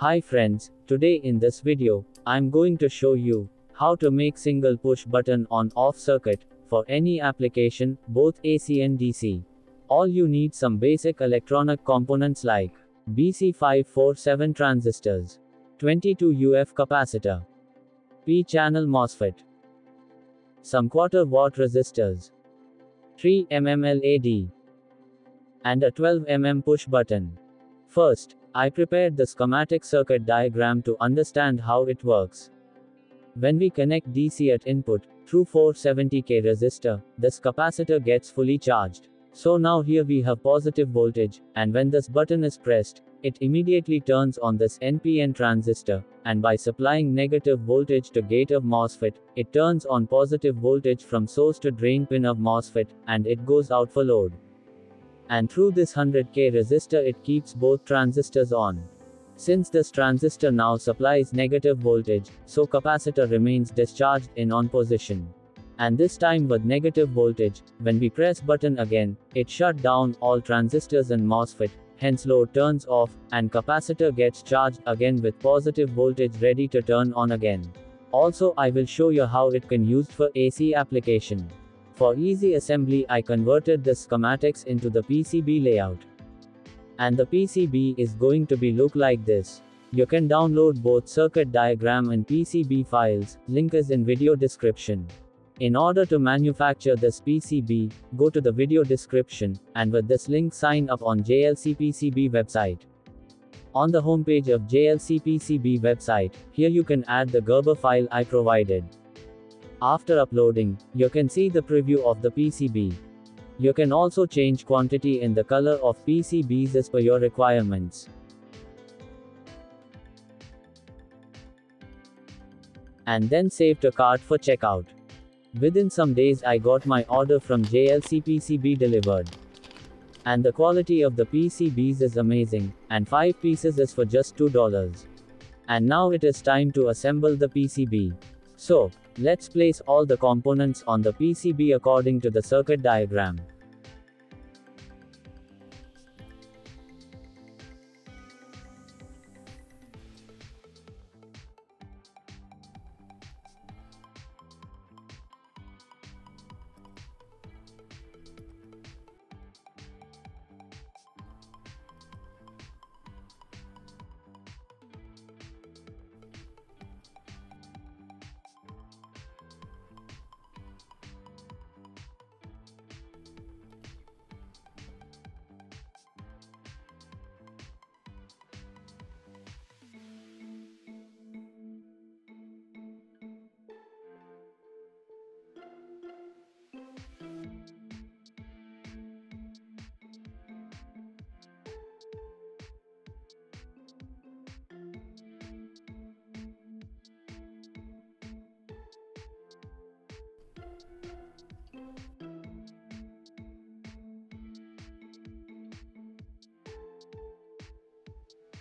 Hi friends, today in this video, I'm going to show you how to make single push button on off circuit for any application, both AC and DC. All you need some basic electronic components like BC547 transistors, 22 UF capacitor, P-channel MOSFET, some quarter watt resistors, 3 mm LED, and a 12 mm push button. First, I prepared the schematic circuit diagram to understand how it works. When we connect DC at input, through 470k resistor, this capacitor gets fully charged. So now here we have positive voltage, and when this button is pressed, it immediately turns on this NPN transistor, and by supplying negative voltage to gate of MOSFET, it turns on positive voltage from source to drain pin of MOSFET, and it goes out for load. And through this 100k resistor it keeps both transistors on. Since this transistor now supplies negative voltage, so capacitor remains discharged in on position. And this time with negative voltage, when we press button again, it shut down all transistors and MOSFET, hence load turns off, and capacitor gets charged again with positive voltage ready to turn on again. Also I will show you how it can used for AC application. For easy assembly I converted the schematics into the PCB layout. And the PCB is going to be look like this. You can download both circuit diagram and PCB files, link is in video description. In order to manufacture this PCB, go to the video description, and with this link sign up on JLC PCB website. On the homepage of JLC PCB website, here you can add the Gerber file I provided. After uploading, you can see the preview of the PCB. You can also change quantity in the color of PCBs as per your requirements. And then save to cart for checkout. Within some days I got my order from JLC PCB delivered. And the quality of the PCBs is amazing, and 5 pieces is for just $2. And now it is time to assemble the PCB. So, let's place all the components on the PCB according to the circuit diagram.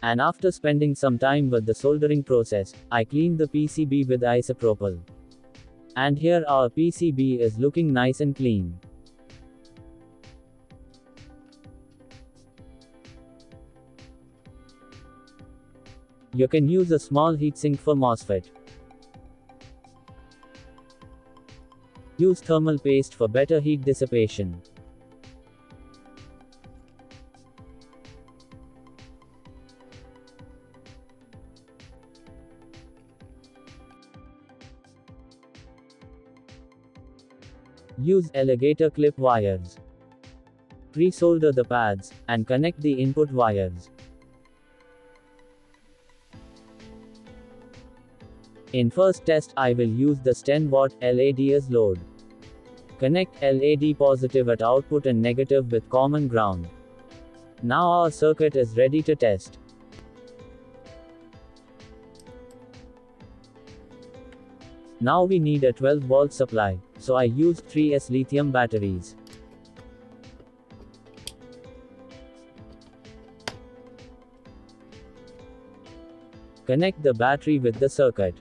And after spending some time with the soldering process, I cleaned the PCB with isopropyl. And here our PCB is looking nice and clean. You can use a small heatsink for MOSFET. Use thermal paste for better heat dissipation. Use alligator clip wires. Pre-solder the pads, and connect the input wires. In first test I will use the 10 watt LED as load. Connect LED positive at output and negative with common ground. Now our circuit is ready to test. Now we need a 12 volt supply, so I used 3S lithium batteries. Connect the battery with the circuit.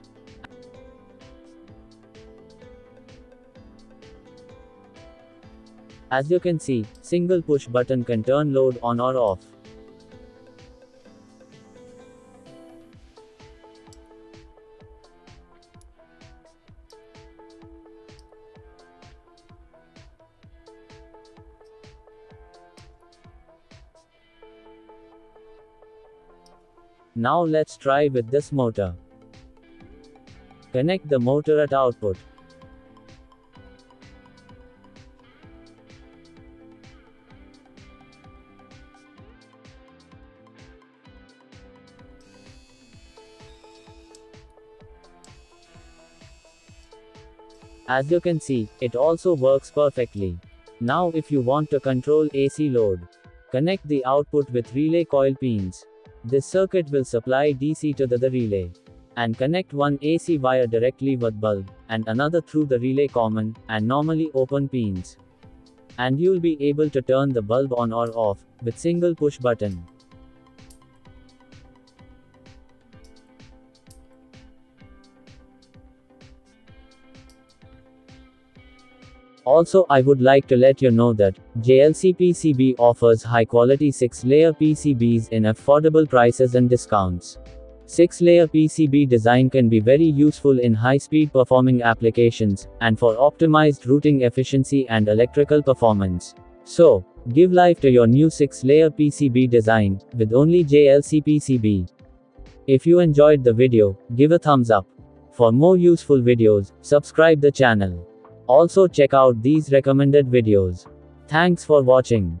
As you can see, single push button can turn load on or off. Now let's try with this motor. Connect the motor at output. As you can see, it also works perfectly. Now if you want to control AC load, connect the output with relay coil pins. This circuit will supply DC to the, the relay and connect one AC wire directly with bulb, and another through the relay common, and normally open pins. And you'll be able to turn the bulb on or off, with single push button. Also I would like to let you know that, JLC PCB offers high quality 6 layer PCBs in affordable prices and discounts. 6 layer PCB design can be very useful in high speed performing applications, and for optimized routing efficiency and electrical performance. So, give life to your new 6 layer PCB design, with only JLC PCB. If you enjoyed the video, give a thumbs up. For more useful videos, subscribe the channel. Also check out these recommended videos. Thanks for watching.